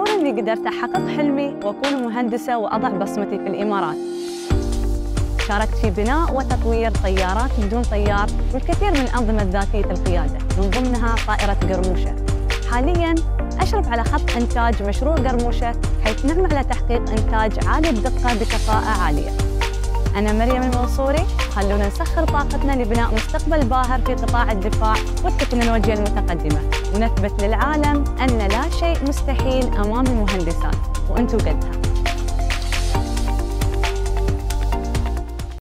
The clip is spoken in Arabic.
قدرت أحقق حلمي وأكون مهندسة وأضع بصمتي في الإمارات. شاركت في بناء وتطوير طيارات بدون طيار والكثير من أنظمة ذاتية القيادة من ضمنها طائرة قرموشة. حالياً أشرف على خط إنتاج مشروع قرموشة حيث نعمل على تحقيق إنتاج عالي الدقة بكفاءة عالية. أنا مريم المنصوري. خلونا نسخر طاقتنا لبناء مستقبل باهر في قطاع الدفاع والتكنولوجيا المتقدمة. ونثبت للعالم أن لا شيء مستحيل أمام المهندسات. وأنتم قدها.